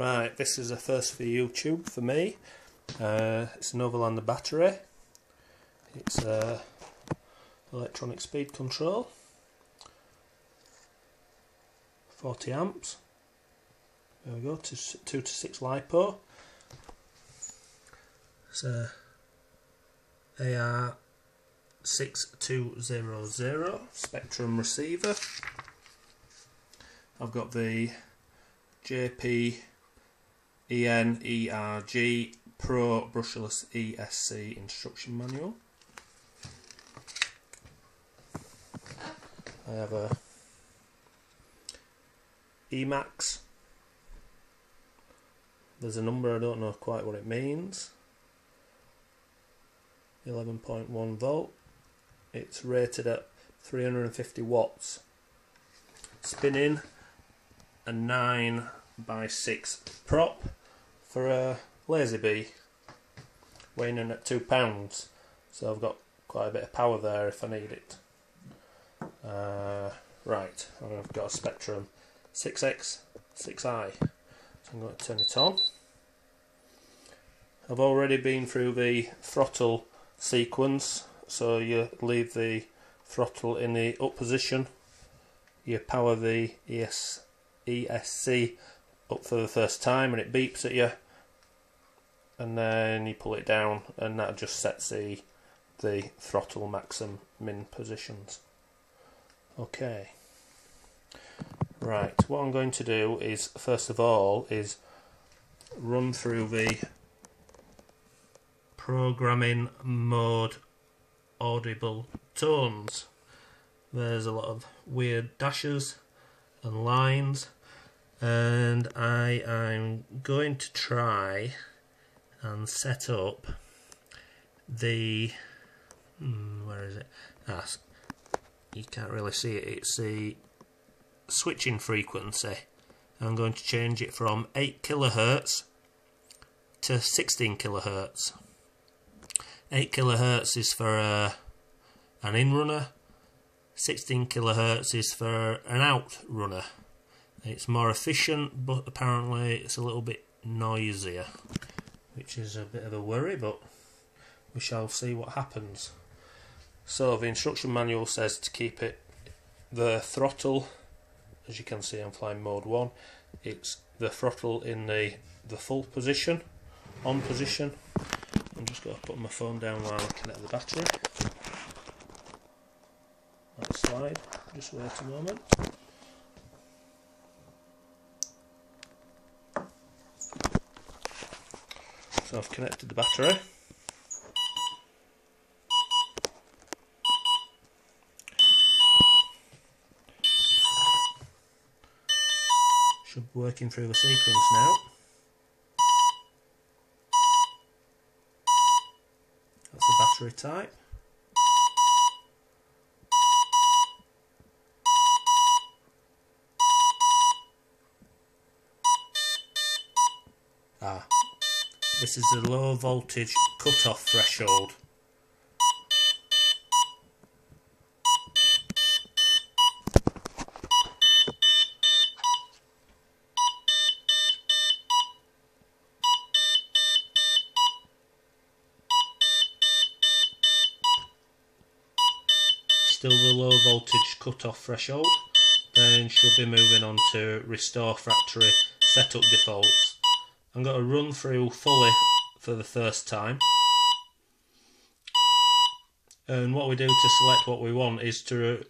Right, this is a first for YouTube for me. Uh, it's an Overlander battery. It's a electronic speed control. 40 amps. There we go, two, two to six LiPo. It's a AR6200 Spektrum receiver. I've got the JP ENERG Pro Brushless ESC instruction manual. I have a Emax. There's a number I don't know quite what it means. 11.1 volt. It's rated at 350 watts. Spinning a 9 by 6 prop for a lazy bee weighing in at two pounds. So I've got quite a bit of power there if I need it. Uh, right I've got a Spektrum 6X 6i so I'm going to turn it on. I've already been through the throttle sequence. So you leave the throttle in the up position. You power the ES, ESC up for the first time and it beeps at you. And then you pull it down and that just sets the the throttle maximum min positions. Okay. Right what I'm going to do is first of all is run through the programming mode audible tones. There's a lot of weird dashes and lines and I am going to try and set up the hmm, where is it? Ah, you can't really see it. It's the switching frequency. I'm going to change it from 8 kilohertz to 16 kilohertz. 8 kilohertz is for uh, an in runner. 16 kilohertz is for an out runner it's more efficient, but apparently it's a little bit noisier, which is a bit of a worry, but we shall see what happens. So the instruction manual says to keep it the throttle, as you can see I'm flying mode 1, it's the throttle in the, the full position, on position. I'm just going to put my phone down while I connect the battery. Slide, just wait a moment. So I've connected the battery. Should be working through the sequence now. That's the battery type. Ah, this is the low voltage cut-off threshold. Still the low voltage cut-off threshold. Then should be moving on to restore factory setup defaults. I'm going to run through fully for the first time. And what we do to select what we want is to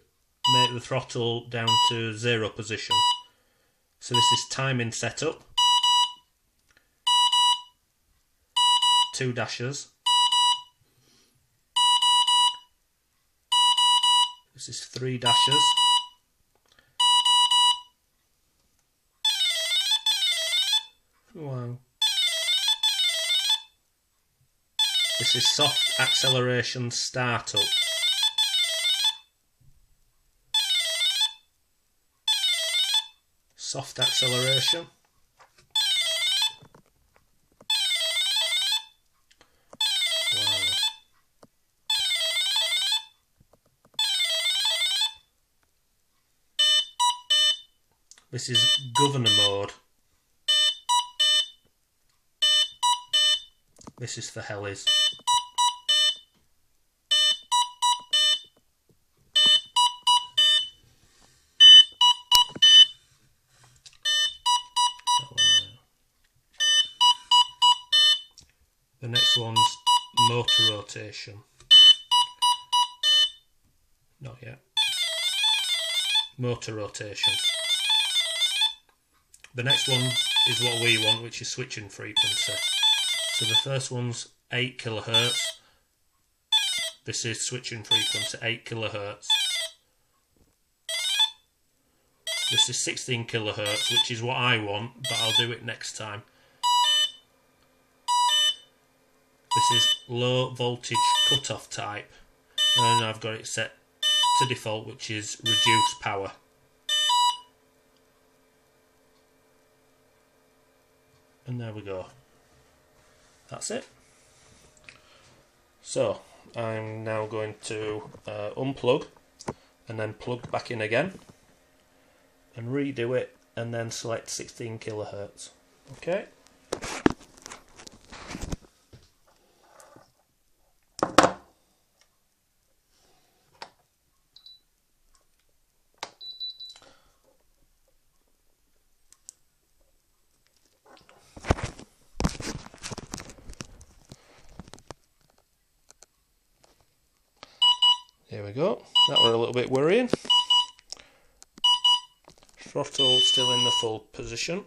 make the throttle down to zero position. So this is timing setup. Two dashes. This is three dashes. This is soft acceleration startup. Soft acceleration. This is governor mode. This is for Hellies. The next one's motor rotation. Not yet. Motor rotation. The next one is what we want, which is switching frequency. So the first one's 8 kilohertz. This is switching frequency 8 kilohertz. This is 16 kilohertz, which is what I want, but I'll do it next time. This is low voltage cutoff type, and I've got it set to default, which is reduce power. And there we go. That's it. So, I'm now going to uh, unplug and then plug back in again and redo it and then select 16 kilohertz. Okay. There we go. That were a little bit worrying. Throttle still in the full position.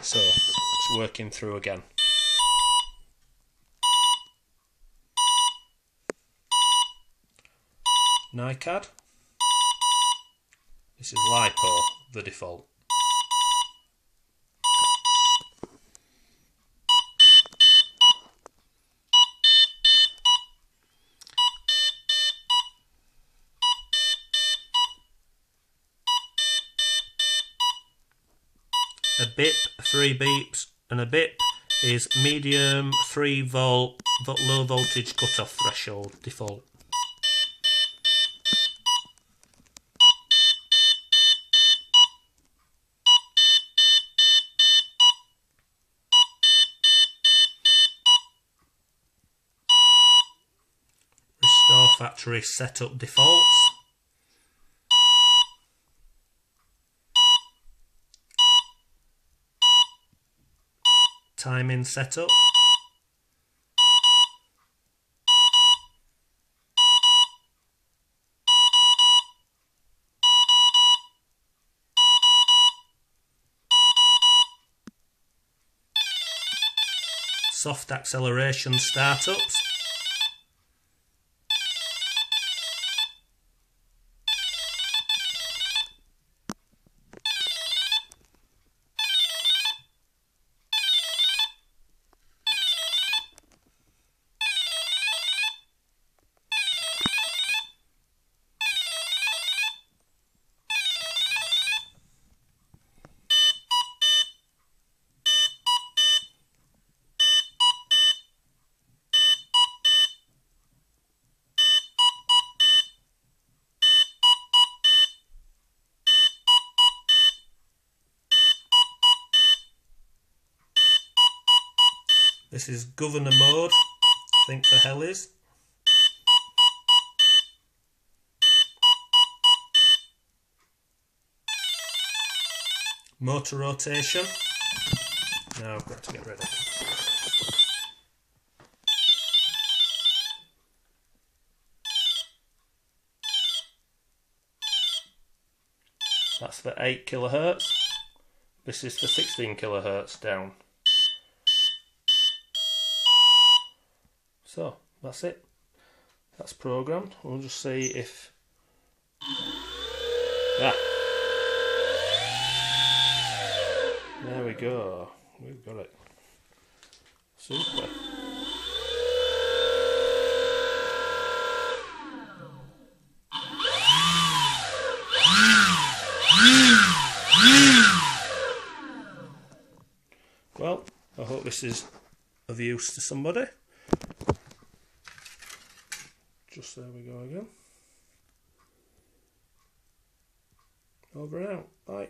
So it's working through again. NiCad. This is LiPo, the default. Bip, three beeps, and a bip is medium, three volt, low voltage cutoff threshold default. Restore factory setup defaults. Timing setup. Soft acceleration startups. This is governor mode, think the hell is. Motor rotation. Now I've got to get ready. That's for 8 kilohertz. This is for 16 kilohertz down. So that's it. That's programmed. We'll just see if. Ah. There we go. We've got it. Super. Well, I hope this is of use to somebody. Just there we go again. Over and out. Bye.